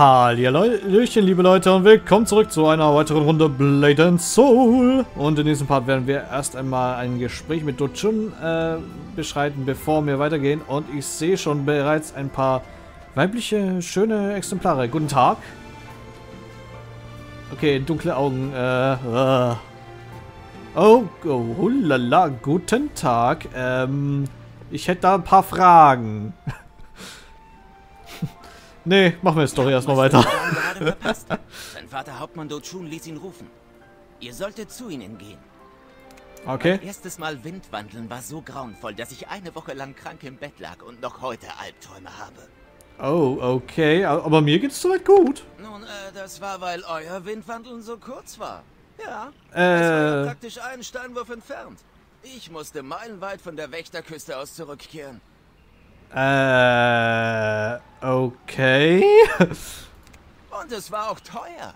Hallöchen, liebe Leute, und willkommen zurück zu einer weiteren Runde Blade and Soul. Und in diesem Part werden wir erst einmal ein Gespräch mit Dochun äh, beschreiten, bevor wir weitergehen. Und ich sehe schon bereits ein paar weibliche, schöne Exemplare. Guten Tag. Okay, dunkle Augen. Äh, äh. Oh, oh, hulala, guten Tag. Ähm, ich hätte da ein paar Fragen. Nee, machen wir jetzt doch erstmal weiter. Sein Vater Hauptmann Do-Chun ließ ihn rufen. Ihr solltet zu ihnen gehen. Okay. Mein erstes Mal Windwandeln war so grauenvoll, dass ich eine Woche lang krank im Bett lag und noch heute Albträume habe. Oh, okay. Aber mir geht's soweit gut. Nun, äh, das war, weil euer Windwandeln so kurz war. Ja. Äh. Es war ja praktisch einen Steinwurf entfernt. Ich musste meilenweit von der Wächterküste aus zurückkehren. Äh, okay. Und es war auch teuer.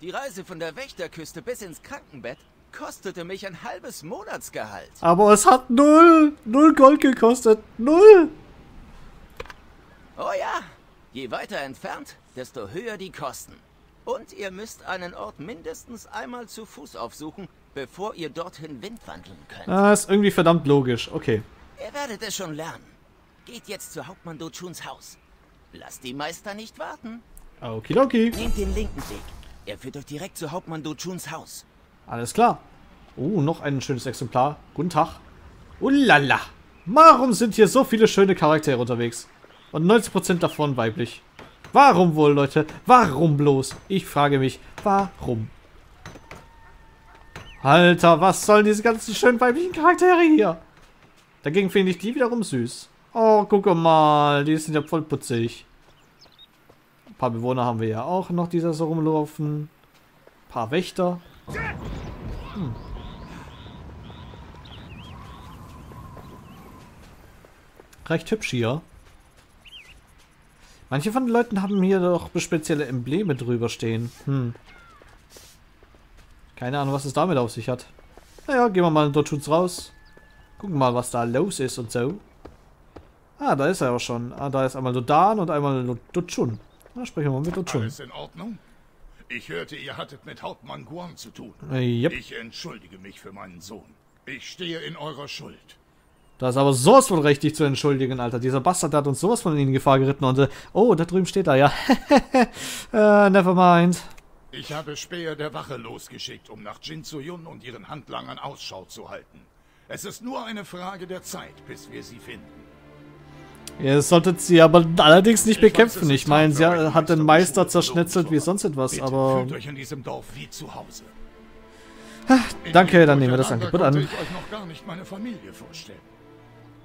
Die Reise von der Wächterküste bis ins Krankenbett kostete mich ein halbes Monatsgehalt. Aber es hat null, null Gold gekostet. Null. Oh ja, je weiter entfernt, desto höher die Kosten. Und ihr müsst einen Ort mindestens einmal zu Fuß aufsuchen, bevor ihr dorthin windwandeln könnt. Ah, ist irgendwie verdammt logisch. Okay. Ihr werdet es schon lernen. Geht jetzt zu Hauptmann Dochuns Haus. Lasst die Meister nicht warten. Okidoki. Nehmt den linken Weg. Er führt euch direkt zu Hauptmann Dochuns Haus. Alles klar. Oh, noch ein schönes Exemplar. Guten Tag. Ulala. Warum sind hier so viele schöne Charaktere unterwegs? Und 90% davon weiblich. Warum wohl, Leute? Warum bloß? Ich frage mich, warum? Alter, was sollen diese ganzen schönen weiblichen Charaktere hier? Dagegen finde ich die wiederum süß. Oh, guck mal, die sind ja voll putzig. Ein paar Bewohner haben wir ja auch noch, die da so rumlaufen. Ein paar Wächter. Hm. Recht hübsch hier. Manche von den Leuten haben hier doch spezielle Embleme drüber stehen. Hm. Keine Ahnung, was es damit auf sich hat. Naja, gehen wir mal in Dotschutz raus. Gucken mal, was da los ist und so. Ah, da ist er auch schon. Ah, da ist einmal Dodan und einmal Dutschun. Na, sprechen wir mal mit Dutschun. Alles in Ordnung? Ich hörte, ihr hattet mit Hauptmann Guan zu tun. Äh, yep. Ich entschuldige mich für meinen Sohn. Ich stehe in eurer Schuld. Da ist aber sowas von recht, dich zu entschuldigen, Alter. Dieser Bastard hat uns sowas von in Gefahr geritten und... Äh, oh, da drüben steht er, ja. äh, never mind. Ich habe Späher der Wache losgeschickt, um nach Jin Yun und ihren Handlangern Ausschau zu halten. Es ist nur eine Frage der Zeit, bis wir sie finden. Ihr solltet sie aber allerdings nicht bekämpfen. Ich meine, sie hat den Meister zerschnetzelt wie sonst etwas, aber... Fühlt euch in diesem Dorf wie zu Hause. Danke, dann nehmen wir das Angebot an. Ich euch noch gar nicht meine Familie vorstellen.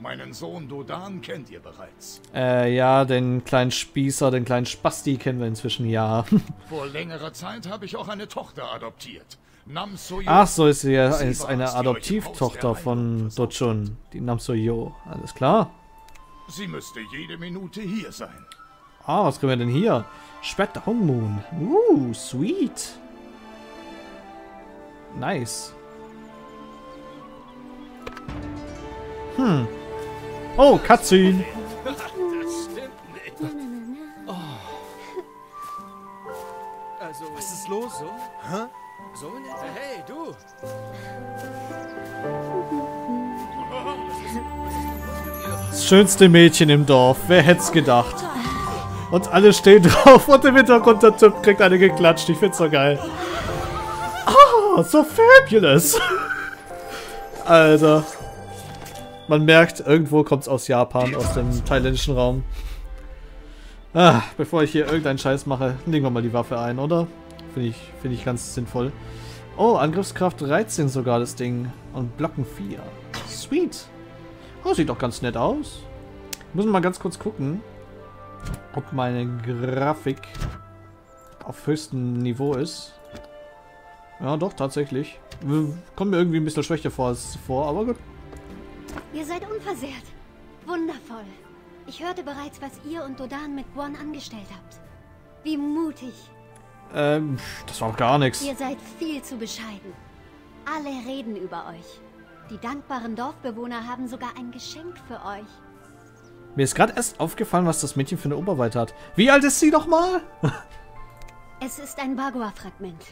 Meinen Sohn Dodan kennt ihr bereits. Äh, ja, den kleinen Spießer, den kleinen Spasti kennen wir inzwischen, ja. Vor längerer Zeit habe ich auch eine Tochter adoptiert. Nam Soyo. Ach so, ist sie ja ist eine Adoptivtochter von Dochun, die Nam Soyo. Alles klar. Sie müsste jede Minute hier sein. Ah, was können wir denn hier? Spread the Home Moon. Uh, sweet. Nice. Hm. Oh, Cutscene. Schönste Mädchen im Dorf. Wer hätte es gedacht? Und alle stehen drauf und im Hintergrund der Typ kriegt eine geklatscht. Ich find's so geil. Oh, so fabulous. Alter. Man merkt, irgendwo kommt's aus Japan, aus dem thailändischen Raum. Ah, bevor ich hier irgendeinen Scheiß mache, legen wir mal die Waffe ein, oder? Finde ich, find ich ganz sinnvoll. Oh, Angriffskraft 13 sogar das Ding. Und Blocken 4. Sweet. Oh, sieht doch ganz nett aus. Muss mal ganz kurz gucken, ob meine Grafik auf höchstem Niveau ist. Ja, doch, tatsächlich. Kommt mir irgendwie ein bisschen schwächer vor als zuvor, aber gut. Ihr seid unversehrt. Wundervoll. Ich hörte bereits, was ihr und Dodan mit Guan angestellt habt. Wie mutig. Ähm, das war doch gar nichts. Ihr seid viel zu bescheiden. Alle reden über euch. Die dankbaren Dorfbewohner haben sogar ein Geschenk für euch. Mir ist gerade erst aufgefallen, was das Mädchen für eine Oberweite hat. Wie alt ist sie nochmal? Es ist ein Bagua-Fragment.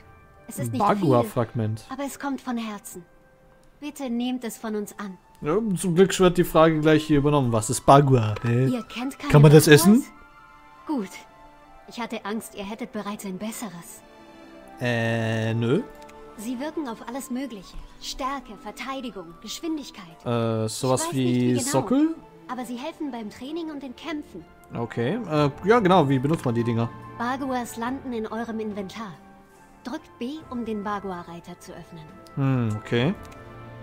Es ist nicht Bagua-Fragment. aber es kommt von Herzen. Bitte nehmt es von uns an. Ja, zum Glück wird die Frage gleich hier übernommen. Was ist Bagua? Hä? Ihr kennt keine Kann man das Baguas? essen? Gut. Ich hatte Angst, ihr hättet bereits ein besseres. Äh, nö. Sie wirken auf alles Mögliche. Stärke, Verteidigung, Geschwindigkeit. Äh, sowas wie nicht, wie genau. Sockel? Aber sie helfen beim Training und den Kämpfen. Okay. Äh, ja, genau. Wie benutzt man die Dinger? Baguas landen in eurem Inventar. Drückt B, um den Bagua-Reiter zu öffnen. Hm, okay.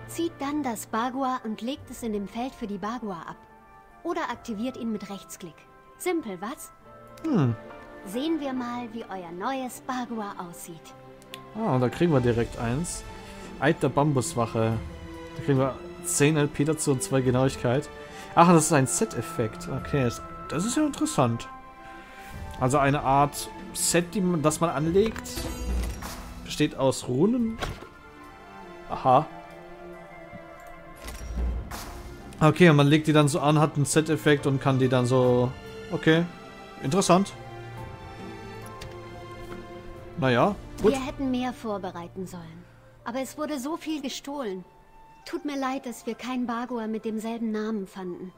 Zieht dann das Bagua und legt es in dem Feld für die Bagua ab. Oder aktiviert ihn mit Rechtsklick. Simpel, was? Hm. Sehen wir mal, wie euer neues Bagua aussieht. Ah, da kriegen wir direkt eins. Eid der Bambuswache. Da kriegen wir 10 LP dazu und 2 Genauigkeit. Ach, das ist ein Set-Effekt. Okay, das, ist ja interessant. Also eine Art Set, die man, das man anlegt. Besteht aus Runen. Aha. Okay, und man legt die dann so an, hat einen Set-Effekt und kann die dann so... Okay, interessant. Naja, gut. Wir hätten mehr vorbereiten sollen. Aber es wurde so viel gestohlen. Tut mir leid, dass wir kein Bagua mit demselben Namen fanden.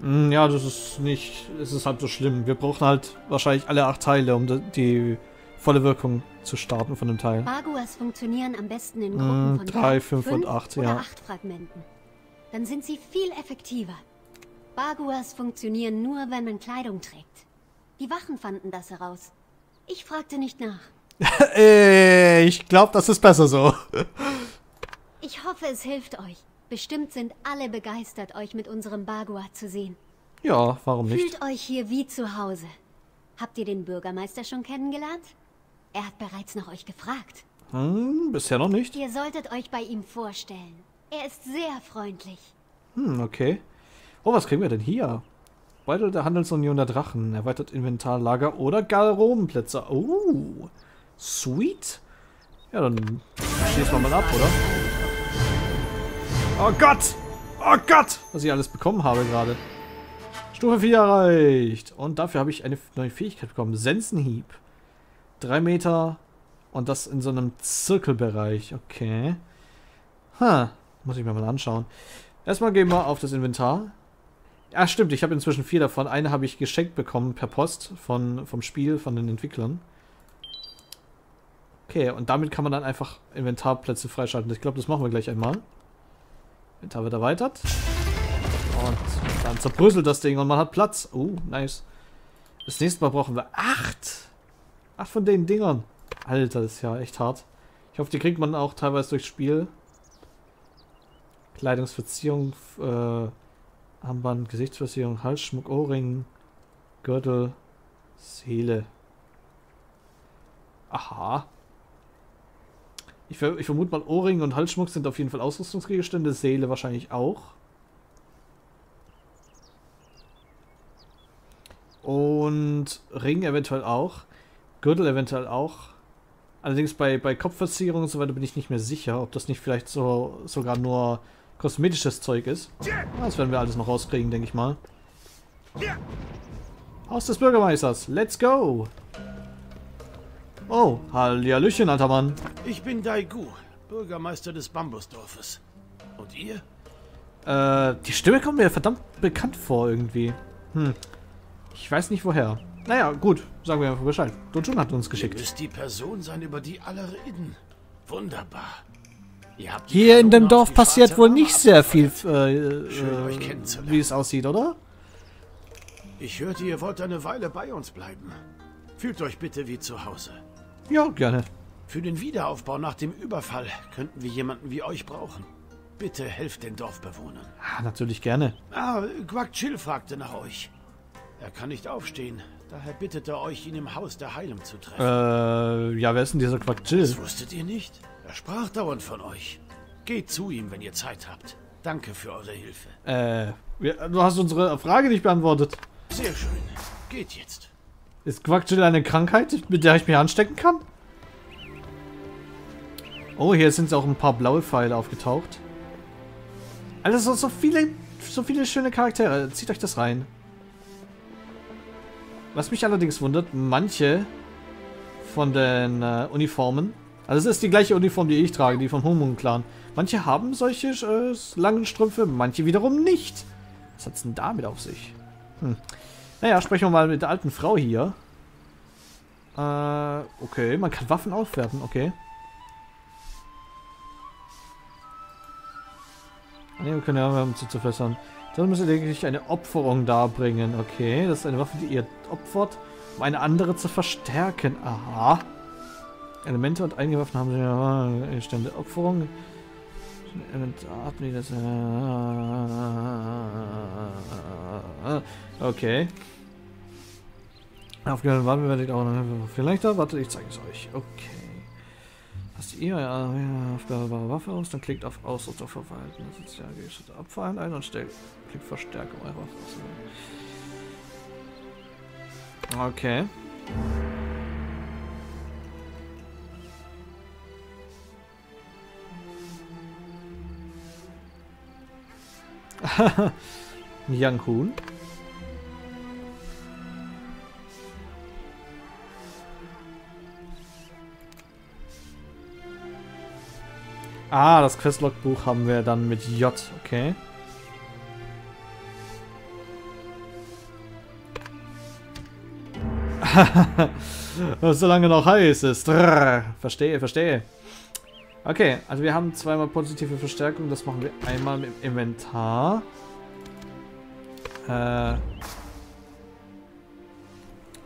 Mm, Ja, das ist nicht. Es ist halt so schlimm. Wir brauchen halt wahrscheinlich alle acht Teile, um die, volle Wirkung zu starten von dem Teil. Baguas funktionieren am besten in Gruppen Mm, von drei, drei, fünf und acht, oder ja. acht Fragmenten. Dann sind sie viel effektiver. Baguas funktionieren nur, wenn man Kleidung trägt. Die Wachen fanden das heraus. Ich fragte nicht nach. äh, ich glaube, das ist besser so. Ich hoffe, es hilft euch. Bestimmt sind alle begeistert, euch mit unserem Bagua zu sehen. Ja, warum nicht? Fühlt euch hier wie zu Hause. Habt ihr den Bürgermeister schon kennengelernt? Er hat bereits nach euch gefragt. Hm, bisher noch nicht. Ihr solltet euch bei ihm vorstellen. Er ist sehr freundlich. Hm, okay. Oh, was kriegen wir denn hier? Beutel der Handelsunion der Drachen. Erweitert Inventar, Lager oder Garderobenplätze. Oh, sweet. Ja, dann schließen wir mal ab, oder? Oh Gott! Oh Gott! Was ich alles bekommen habe gerade. Stufe 4 erreicht. Und dafür habe ich eine neue Fähigkeit bekommen. Sensenhieb. Drei Meter. Und das in so einem Zirkelbereich. Okay. Ha. Muss ich mir mal anschauen. Erstmal gehen wir auf das Inventar. Ja, stimmt. Ich habe inzwischen vier davon. Eine habe ich geschenkt bekommen per Post von, vom Spiel, von den Entwicklern. Okay, und damit kann man dann einfach Inventarplätze freischalten. Ich glaube, das machen wir gleich einmal. Inventar wird erweitert. Und dann zerbröselt das Ding und man hat Platz. Oh, nice. Das nächste Mal brauchen wir acht. Acht von den Dingern. Alter, das ist ja echt hart. Ich hoffe, die kriegt man auch teilweise durchs Spiel. Kleidungsverziehung, äh, Armband, Gesichtsversierung, Halsschmuck, Ohrring, Gürtel, Seele. Aha. Ich, ver ich vermute mal, Ohrring und Halsschmuck sind auf jeden Fall Ausrüstungsgegenstände, Seele wahrscheinlich auch. Und Ring eventuell auch. Gürtel eventuell auch. Allerdings bei, bei Kopfverzierungen und so weiter bin ich nicht mehr sicher, ob das nicht vielleicht so sogar nur kosmetisches Zeug ist. Das werden wir alles noch rauskriegen, denke ich mal. Haus des Bürgermeisters. Let's go. Oh, Hallihallöchen, alter Mann. Ich bin Daigu, Bürgermeister des Bambusdorfes. Und ihr? Äh, die Stimme kommt mir verdammt bekannt vor irgendwie. Hm. Ich weiß nicht woher. Naja, gut. Sagen wir einfach Bescheid. Dojun hat uns Ihr geschickt. müsst die Person sein, über die alle reden. Wunderbar. Ihr Hier in dem Dorf passiert wohl nicht sehr viel, äh, äh, wie es aussieht, oder? Ich hörte, ihr wollt eine Weile bei uns bleiben. Fühlt euch bitte wie zu Hause. Ja, gerne. Für den Wiederaufbau nach dem Überfall könnten wir jemanden wie euch brauchen. Bitte helft den Dorfbewohnern. Ah, natürlich gerne. Ah, Guak Chill fragte nach euch. Er kann nicht aufstehen, daher bittet er euch, ihn im Haus der Heilung zu treffen. Äh, ja, wer ist denn dieser Quack Jill? Das wusstet ihr nicht? Er sprach dauernd von euch. Geht zu ihm, wenn ihr Zeit habt. Danke für eure Hilfe. Äh, du hast unsere Frage nicht beantwortet. Sehr schön. Geht jetzt. Ist Quack Jill eine Krankheit, mit der ich mich anstecken kann? Oh, hier sind auch ein paar blaue Pfeile aufgetaucht. Alter, so, so viele, so viele schöne Charaktere. Zieht euch das rein. Was mich allerdings wundert, manche von den äh, Uniformen. Also es ist die gleiche Uniform, die ich trage, die vom Humun Clan. Manche haben solche äh, langen Strümpfe, manche wiederum nicht. Was hat's denn damit auf sich? Hm. Naja, sprechen wir mal mit der alten Frau hier. Äh, okay, man kann Waffen aufwerten, okay. Ne, wir können ja, sie zu verbessern. Dann müssen lediglich eine Opferung darbringen. Okay, das ist eine Waffe, die ihr opfert, um eine andere zu verstärken. Aha. Elemente und einige Waffen haben sie ja Stände Opferung. Elementar, das, okay. Aufgehört waren wir werdet auch vielleicht da. Warte, ich zeige es euch. Okay. Hast ihr ja aufgabe Waffe aus, dann klickt auf Ausrüstung verwalten. Ja gerichtete Abfallen ein und stellt klickt Verstärkung eurer Waffe. Okay. Yang Hun. Ah, das Questlogbuch haben wir dann mit J, okay. Solange noch heiß ist. Verstehe, verstehe. Okay, also wir haben zweimal positive Verstärkung. Das machen wir einmal im Inventar. Äh,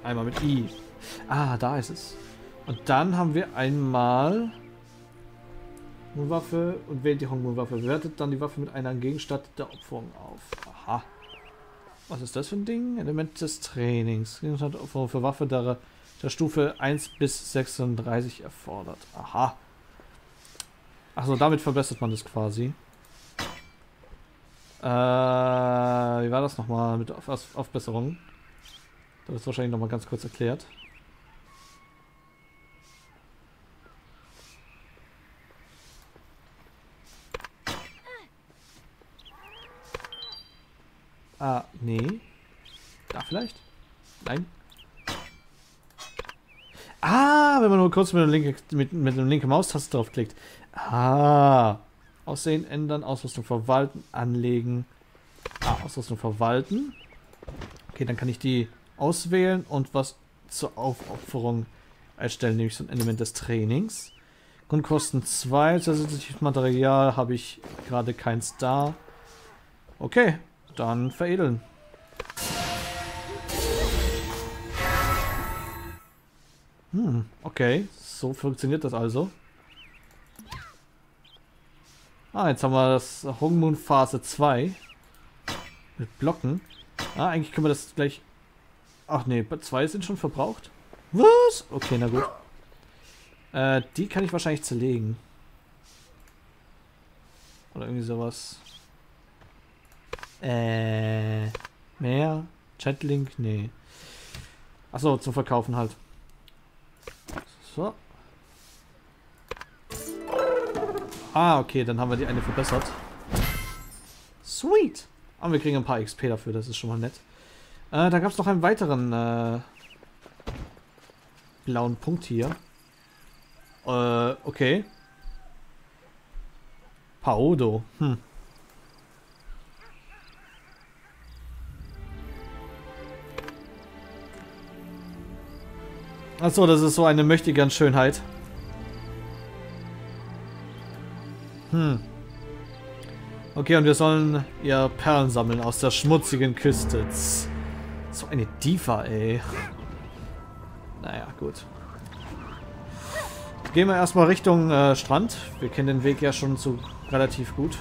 einmal mit I. Ah, da ist es. Und dann haben wir einmal Waffe und wählt die Hongmun-Waffe. Wertet dann die Waffe mit einer Gegenstand der Opferung auf. Aha. Was ist das für ein Ding? Element des Trainings. Gegenstand der Opferung für Waffe der, der Stufe 1 bis 36 erfordert. Aha. Achso, damit verbessert man das quasi. Äh, wie war das nochmal mit Auf Aufbesserung? Das ist wahrscheinlich nochmal ganz kurz erklärt. Ah, nee. Da vielleicht? Nein. Ah, wenn man nur kurz mit der linken, mit, mit der linken Maustaste draufklickt. Ah. Aussehen ändern, Ausrüstung verwalten, anlegen. Ah, Ausrüstung verwalten. Okay, dann kann ich die auswählen und was zur Aufopferung erstellen, nämlich so ein Element des Trainings. Grundkosten 2, zusätzliches Material habe ich gerade keins da. Okay, dann veredeln. Hm, okay. So funktioniert das also. Ah, jetzt haben wir das Hongmoon Phase 2. Mit Blocken. Ah, eigentlich können wir das gleich... Ach nee, zwei sind schon verbraucht. Was? Okay, na gut. Äh, die kann ich wahrscheinlich zerlegen. Oder irgendwie sowas. Äh, mehr? Chatlink? Nee. Achso, zum Verkaufen halt. So. Ah, okay, dann haben wir die eine verbessert. Sweet! Und wir kriegen ein paar XP dafür, das ist schon mal nett. Äh, da gab es noch einen weiteren äh, blauen Punkt hier. Äh, okay. Paodo. Hm. Achso, das ist so eine möchtegern Hm. Okay, und wir sollen ihr Perlen sammeln aus der schmutzigen Küste. So eine Diva, ey. Naja, gut. Gehen wir erstmal Richtung äh, Strand. Wir kennen den Weg ja schon so relativ gut.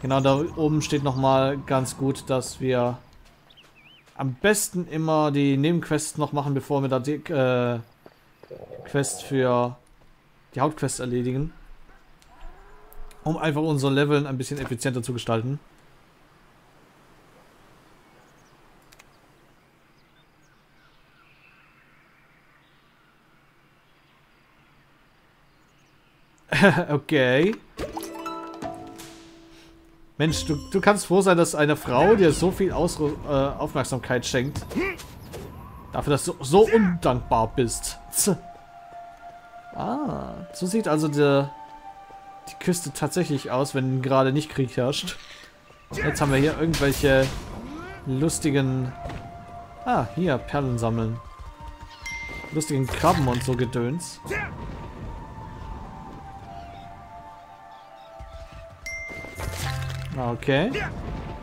Genau, da oben steht nochmal ganz gut, dass wir am besten immer die Nebenquests noch machen, bevor wir da die äh, Quest für die Hauptquest erledigen. Um einfach unser Leveln ein bisschen effizienter zu gestalten. okay. Mensch, du, du kannst froh sein, dass eine Frau dir so viel Ausru äh, Aufmerksamkeit schenkt. Dafür, dass du so undankbar bist. Ah, so sieht also der, die Küste tatsächlich aus, wenn gerade nicht Krieg herrscht. Jetzt haben wir hier irgendwelche lustigen... Ah, hier, Perlen sammeln. Lustigen Krabben und so Gedöns. Okay.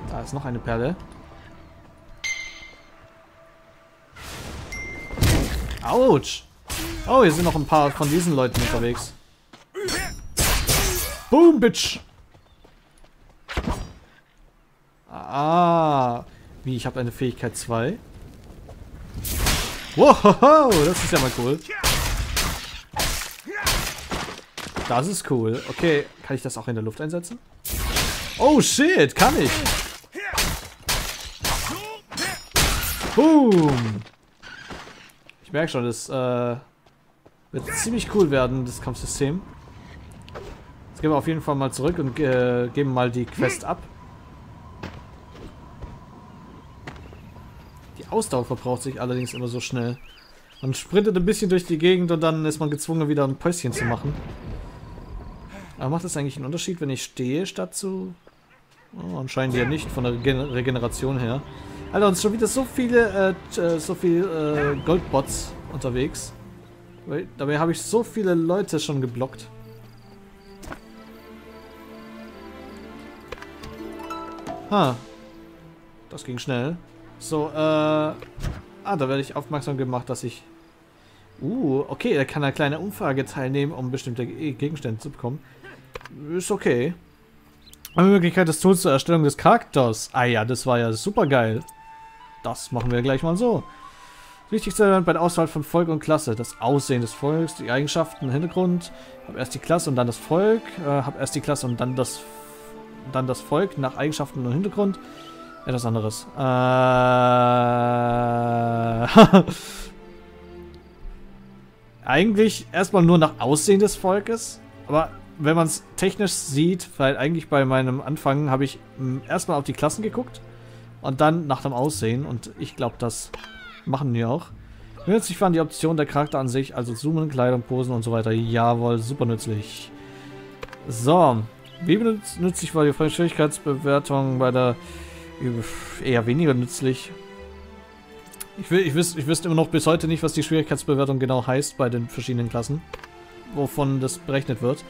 Da ist noch eine Perle. Autsch! Oh, hier sind noch ein paar von diesen Leuten unterwegs. Boom, Bitch! Ah, wie, ich habe eine Fähigkeit 2. Wow, das ist ja mal cool. Das ist cool. Okay, kann ich das auch in der Luft einsetzen? Oh shit, kann ich. Boom. Ich merke schon, das äh, wird ziemlich cool werden, das Kampfsystem. Jetzt gehen wir auf jeden Fall mal zurück und äh, geben mal die Quest ab. Die Ausdauer verbraucht sich allerdings immer so schnell. Man sprintet ein bisschen durch die Gegend und dann ist man gezwungen, wieder ein Päuschen zu machen. Aber macht das eigentlich einen Unterschied, wenn ich stehe, statt zu... Oh, anscheinend ja nicht, von der Regen Regeneration her. Alter, uns schon wieder so viele, äh, äh so viel äh, Goldbots unterwegs. Dabei habe ich so viele Leute schon geblockt. Ha. Das ging schnell. So, äh... Ah, da werde ich aufmerksam gemacht, dass ich... Uh, okay, er kann eine kleine Umfrage teilnehmen, um bestimmte Gegenstände zu bekommen. Ist okay. Eine Möglichkeit des Tools zur Erstellung des Charakters. Ah ja, das war ja super geil. Das machen wir gleich mal so. Wichtigste bei der Auswahl von Volk und Klasse. Das Aussehen des Volks, die Eigenschaften, Hintergrund. Hab erst die Klasse und dann das Volk. Äh, hab erst die Klasse und dann das dann das Volk nach Eigenschaften und Hintergrund. Etwas anderes. Äh eigentlich erstmal nur nach Aussehen des Volkes. Aber wenn man es technisch sieht, weil eigentlich bei meinem Anfang habe ich hm, erstmal auf die Klassen geguckt und dann nach dem Aussehen. Und ich glaube, das machen die auch. Nützlich waren die Optionen der Charakter an sich, also Zoomen, Kleidung, Posen und so weiter. Jawohl, super nützlich. So, wie nützlich war die Schwierigkeitsbewertung bei der eher weniger nützlich. Ich, ich, wüs, ich wüsste immer noch bis heute nicht, was die Schwierigkeitsbewertung genau heißt bei den verschiedenen Klassen. Wovon das berechnet wird.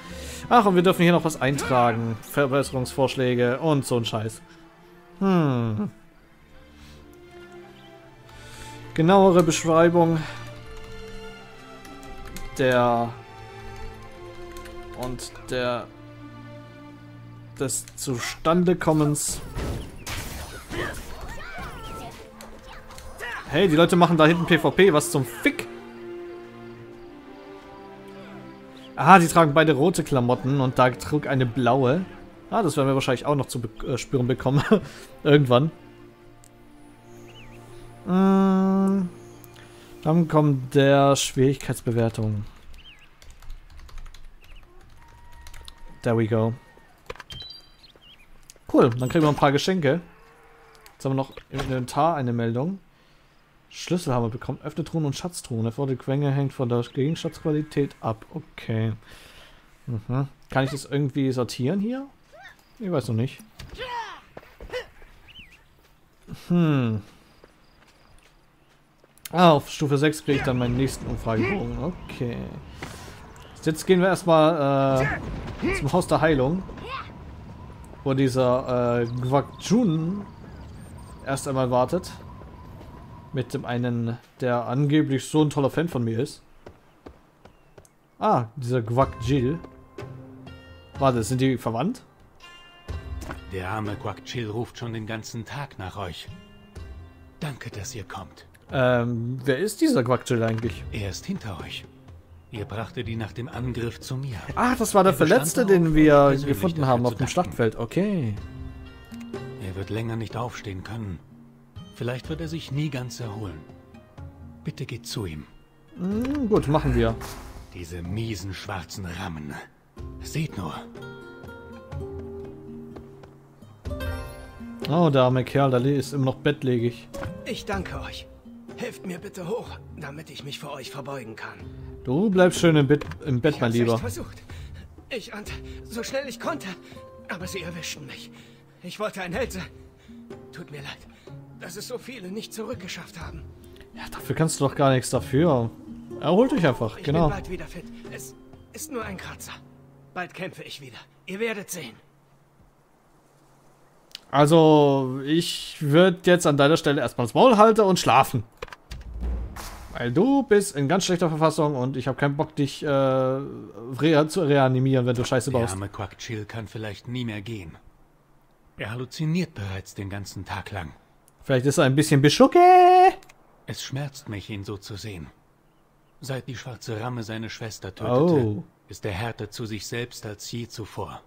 Ach, und wir dürfen hier noch was eintragen. Verbesserungsvorschläge und so ein Scheiß. Hm. Genauere Beschreibung der und der des Zustandekommens. Hey, die Leute machen da hinten PvP. Was zum Fick? Aha, die tragen beide rote Klamotten und da trug eine blaue. Ah, das werden wir wahrscheinlich auch noch zu be äh, spüren bekommen. Irgendwann. Ähm, dann kommt der Schwierigkeitsbewertung. There we go. Cool, dann kriegen wir ein paar Geschenke. Jetzt haben wir noch im Inventar eine Meldung. Schlüssel haben wir bekommen. Öffne Truhen und Schatztruhen. Erforderte Quenge hängt von der Gegenstandsqualität ab. Okay. Mhm. Kann ich das irgendwie sortieren hier? Ich weiß noch nicht. Hm. Ah, auf Stufe 6 kriege ich dann meinen nächsten Umfragebogen. Okay. Jetzt gehen wir erstmal äh, zum Haus der Heilung wo dieser äh, Gwakjun erst einmal wartet. Mit dem einen, der angeblich so ein toller Fan von mir ist. Ah, dieser Gwakjil. Warte, sind die verwandt? Der arme Gwakjil ruft schon den ganzen Tag nach euch. Danke, dass ihr kommt. Ähm, wer ist dieser Gwakjil eigentlich? Er ist hinter euch. Ihr brachtet ihn nach dem Angriff zu mir. Ach, das war der Verletzte, den wir gefunden haben auf dem Schlachtfeld. Okay. Er wird länger nicht aufstehen können. Vielleicht wird er sich nie ganz erholen. Bitte geht zu ihm. Mm, gut, machen wir. Diese miesen schwarzen Rammen. Seht nur. Oh, der arme Kerl, der ist immer noch bettlägig. Ich danke euch. Helft mir bitte hoch, damit ich mich vor euch verbeugen kann. Du bleibst schön im Bett, im Bett Ich mein Lieber. versucht. Ich rannte so schnell ich konnte, aber sie erwischten mich. Ich wollte ein Held sein. Tut mir leid, dass es so viele nicht zurückgeschafft haben. Ja, dafür kannst du doch gar nichts dafür. Erhol dich einfach, Ich genau. bin bald wieder fit. Es ist nur ein Kratzer. Bald kämpfe ich wieder. Ihr werdet sehen. Also, ich würde jetzt an deiner Stelle erstmal das Maul halten und schlafen. Weil du bist in ganz schlechter Verfassung und ich habe keinen Bock, dich äh, rea zu reanimieren, wenn du Scheiße Der baust. arme Quackchill kann vielleicht nie mehr gehen. Er halluziniert bereits den ganzen Tag lang. Vielleicht ist er ein bisschen beschucke. Es schmerzt mich, ihn so zu sehen. Seit die schwarze Ramme seine Schwester tötete, Oh. ist er härter zu sich selbst als je zuvor.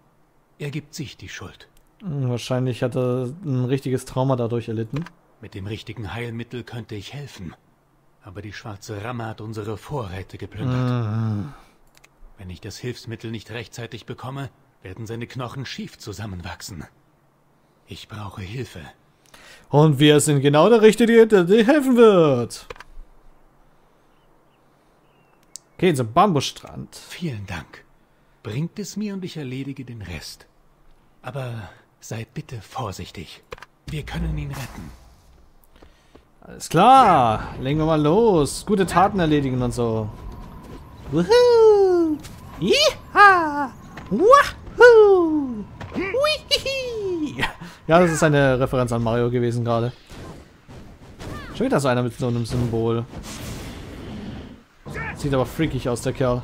Er gibt sich die Schuld. Hm, Wahrscheinlich hat er ein richtiges Trauma dadurch erlitten. Mit dem richtigen Heilmittel könnte ich helfen. Aber die schwarze Ramme hat unsere Vorräte geplündert. Wenn ich das Hilfsmittel nicht rechtzeitig bekomme, werden seine Knochen schief zusammenwachsen. Ich brauche Hilfe. Und wir sind genau der Richtige, der dir helfen wird. Okay, zum Bambusstrand. Vielen Dank. Bringt es mir und ich erledige den Rest. Aber seid bitte vorsichtig. Wir können ihn retten. Alles klar, legen wir mal los. Gute Taten erledigen und so. Wuhu! Yeeha! Wahoo! Wihihi! Ja, das ist eine Referenz an Mario gewesen gerade. Schon wieder so einer mit so einem Symbol. Sieht aber freakig aus, der Kerl.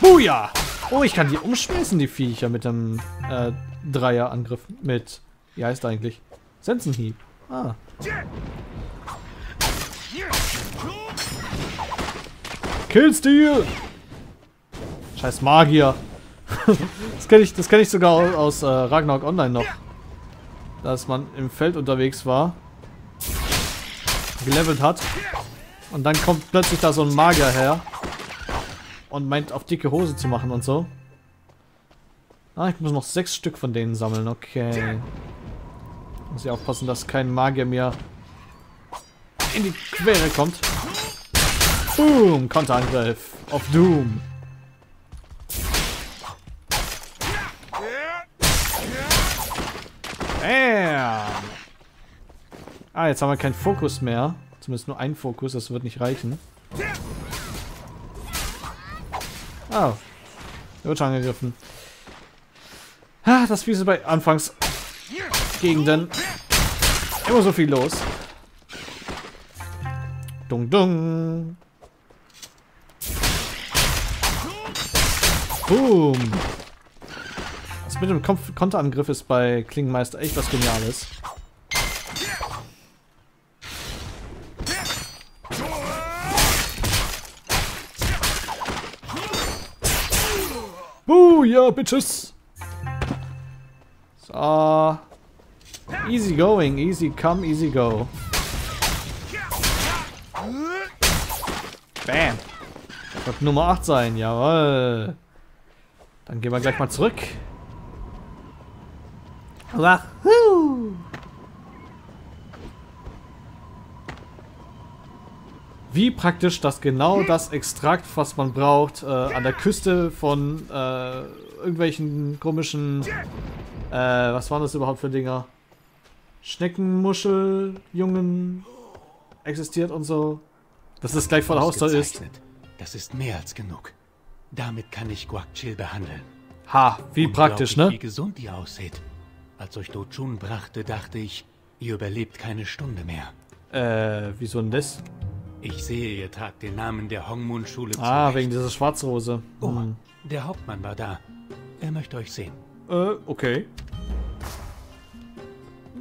Buja! Oh, ich kann die umschmeißen, die Viecher, mit dem äh, Dreierangriff. Mit, wie heißt er eigentlich? Sensenhieb. Ah. Killstil! Scheiß Magier. das kenne ich, kenn ich sogar aus, aus äh, Ragnarok Online noch. Dass man im Feld unterwegs war, gelevelt hat und dann kommt plötzlich da so ein Magier her und meint auf dicke Hose zu machen und so. Ah, ich muss noch sechs Stück von denen sammeln, okay. Muss ich aufpassen, dass kein Magier mir in die Quere kommt. Boom, Konterangriff auf Doom. Bam. Ah, jetzt haben wir keinen Fokus mehr. Zumindest nur einen Fokus, das wird nicht reichen. Ah, er wird schon angegriffen. Ah, das Fiese bei Anfangsgegenden. Immer so viel los. Dung dung. Boom. Das mit dem Konf Konterangriff ist bei Klingenmeister echt was Geniales. Booyah, Bitches! So. Easy going, easy come, easy go. Bam. Wird Nummer 8 sein, jawoll. Dann gehen wir gleich mal zurück. Wahoo! Wie praktisch, dass genau das Extrakt, was man braucht, äh, an der Küste von äh, irgendwelchen komischen, äh, was waren das überhaupt für Dinger? Schneckenmuscheljungen existiert und so. Dass es gleich vor der Haustür ist. Das ist mehr als genug. Damit kann ich Guakchil behandeln. Ha, wie praktisch, ne? Wie gesund ihr aussieht. Als euch Dojun brachte, dachte ich, ihr überlebt keine Stunde mehr. Äh, wieso denn das? Ich sehe, ihr tragt den Namen der Hongmun-Schule Ah, zurecht. wegen dieser Schwarzrose. Oh, Hm. der Hauptmann war da. Er möchte euch sehen. Äh, okay.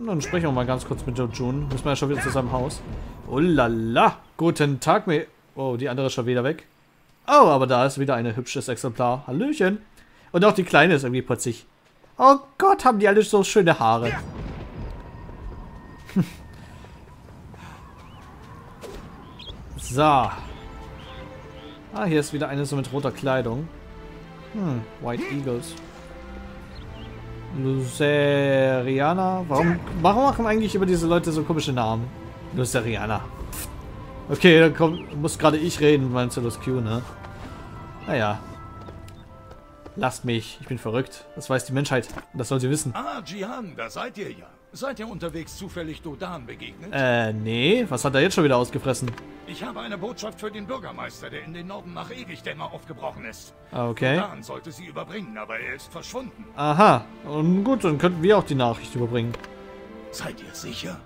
Dann sprechen wir mal ganz kurz mit Jojun. Müssen wir ja schon wieder zu seinem Haus. Oh lala. Guten Tag, mir. Oh, die andere ist schon wieder weg. Oh, aber da ist wieder ein hübsches Exemplar. Hallöchen. Und auch die Kleine ist irgendwie putzig. Oh Gott, haben die alle so schöne Haare. so. Ah, hier ist wieder eine so mit roter Kleidung. Hm, White Eagles. Luceriana. Warum, warum machen eigentlich immer diese Leute so komische Namen? Luceriana. Okay, dann kommt, muss gerade ich reden, meinst du das Q, ne? Naja. Lasst mich, ich bin verrückt. Das weiß die Menschheit. Das soll sie wissen. Ah, Jihan, da seid ihr ja. Seid ihr unterwegs zufällig Dodan begegnet? Äh, nee. Was hat er jetzt schon wieder ausgefressen? Ich habe eine Botschaft für den Bürgermeister, der in den Norden nach Ewigdämmer aufgebrochen ist. Ah, okay. Dodan sollte sie überbringen, aber er ist verschwunden. Aha. Und gut, dann könnten wir auch die Nachricht überbringen. Seid ihr sicher?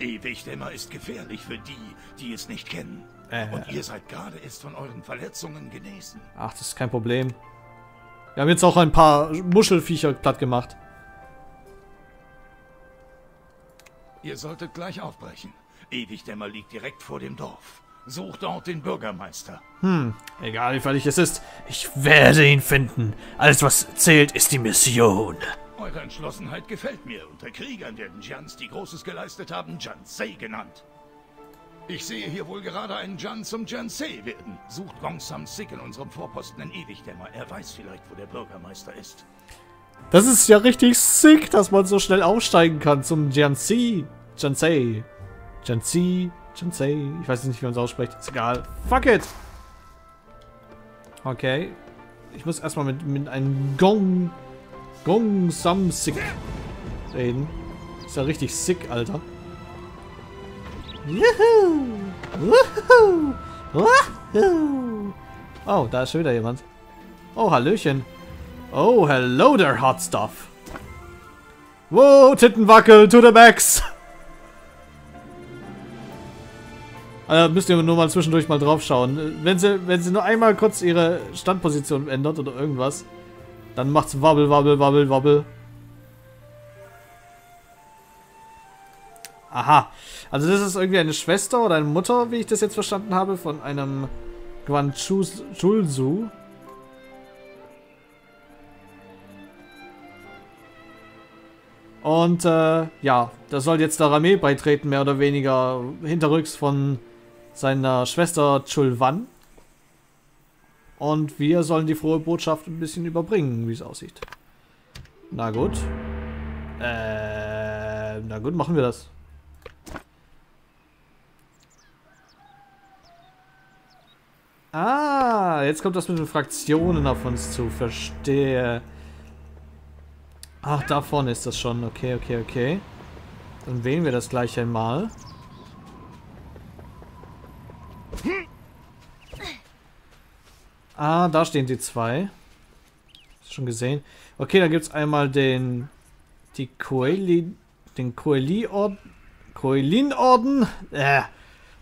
Ewigdämmer ist gefährlich für die, die es nicht kennen. Äh. Und ihr seid gerade erst von euren Verletzungen genesen. Ach, das ist kein Problem. Wir haben jetzt auch ein paar Muschelviecher platt gemacht. Ihr solltet gleich aufbrechen. Ewigdämmer liegt direkt vor dem Dorf. Sucht dort den Bürgermeister. Hm, egal wie völlig es ist. Ich werde ihn finden. Alles, was zählt, ist die Mission. Eure Entschlossenheit gefällt mir. Unter Kriegern werden Jans, die Großes geleistet haben, Jansei genannt. Ich sehe hier wohl gerade einen Jan zum Jansei werden. Sucht Gong Sam Sik in unserem Vorposten in Ewigdämmer. Er weiß vielleicht, wo der Bürgermeister ist. Das ist ja richtig sick, dass man so schnell aufsteigen kann zum Jianxi. Jianzei. Jianxi. Jianzei. Ich weiß nicht, wie man es ausspricht. Ist egal. Fuck it. Okay. Ich muss erstmal mit, mit einem Gong. Gong Sam Sick reden. Ist ja richtig sick, Alter. Juhu! Wuhu! Wahoo! Oh, da ist schon wieder jemand. Oh, Hallöchen. Oh, hello there, hot stuff. Wow, Tittenwackel to the max. Also müsst ihr nur mal zwischendurch mal drauf schauen. Wenn sie, wenn sie nur einmal kurz ihre Standposition ändert oder irgendwas, dann macht's wabbel, wabbel, wabbel, wabbel. Aha. Also das ist irgendwie eine Schwester oder eine Mutter, wie ich das jetzt verstanden habe, von einem Guan Chulzu. Und äh, ja, da soll jetzt der Armee beitreten, mehr oder weniger hinterrücks von seiner Schwester Chulwan. Und wir sollen die frohe Botschaft ein bisschen überbringen, wie es aussieht. Na gut. Äh, na gut, machen wir das. Ah, jetzt kommt das mit den Fraktionen auf uns zu. Verstehe. Ach, da vorne ist das schon. Okay, okay, okay. Dann wählen wir das gleich einmal. Ah, da stehen die zwei. Hast schon gesehen? Okay, da gibt es einmal den... Die Coeli... Den Coeli-Orden... Coelin-Orden? Äh.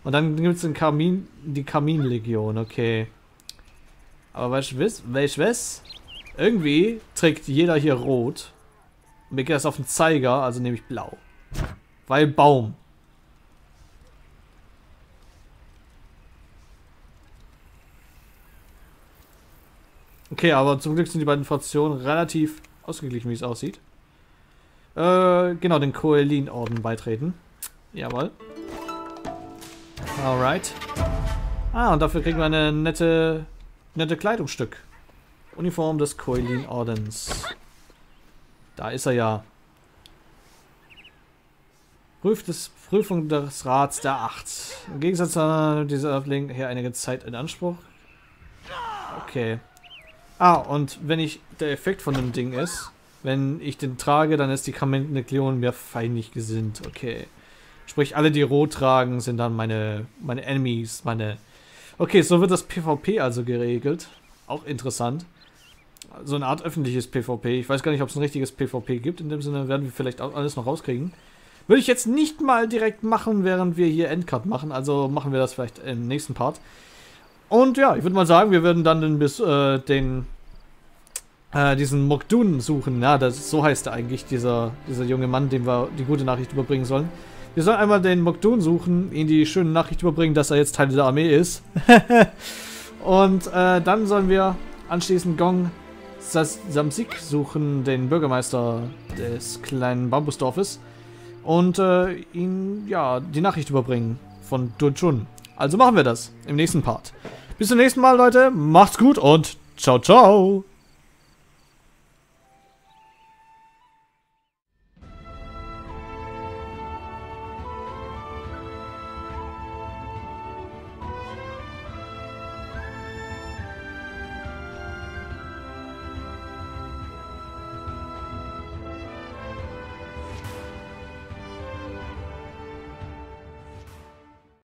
Und dann gibt es den Kamin... Die Kaminlegion, okay. Aber weißt du was? Weißt was? Irgendwie trägt jeder hier rot. Mir geht das auf den Zeiger, also nehme ich blau. Weil Baum. Okay, aber zum Glück sind die beiden Fraktionen relativ ausgeglichen, wie es aussieht. Äh, genau, den Coelin-Orden beitreten. Jawohl. Alright. Ah, und dafür kriegen wir eine nette, nette Kleidungsstück. Uniform des Coelin-Ordens. Da ist er ja. Prüfung des Rats der Acht. Im Gegensatz zu dieser legen hier einige Zeit in Anspruch. Okay. Ah, und wenn ich der Effekt von dem Ding ist, wenn ich den trage, dann ist die Kamenten-Legion mir feindlich gesinnt. Okay. Sprich, alle, die rot tragen, sind dann meine, meine Enemies, meine... Okay, so wird das PvP also geregelt. Auch interessant so eine Art öffentliches PvP. Ich weiß gar nicht, ob es ein richtiges PvP gibt. In dem Sinne werden wir vielleicht auch alles noch rauskriegen. Würde ich jetzt nicht mal direkt machen, während wir hier Endcard machen. Also machen wir das vielleicht im nächsten Part. Und ja, ich würde mal sagen, wir werden dann den, bis, äh, den äh, diesen Mokdun suchen. Ja, das, so heißt er eigentlich, dieser, dieser junge Mann, dem wir die gute Nachricht überbringen sollen. Wir sollen einmal den Mokdun suchen, ihm die schöne Nachricht überbringen, dass er jetzt Teil der Armee ist. Und äh, dann sollen wir anschließend Gong Samsik suchen den Bürgermeister des kleinen Bambusdorfes und äh, ihn, ja, die Nachricht überbringen von Dunchun. Also machen wir das im nächsten Part. Bis zum nächsten Mal, Leute. Macht's gut und ciao, ciao.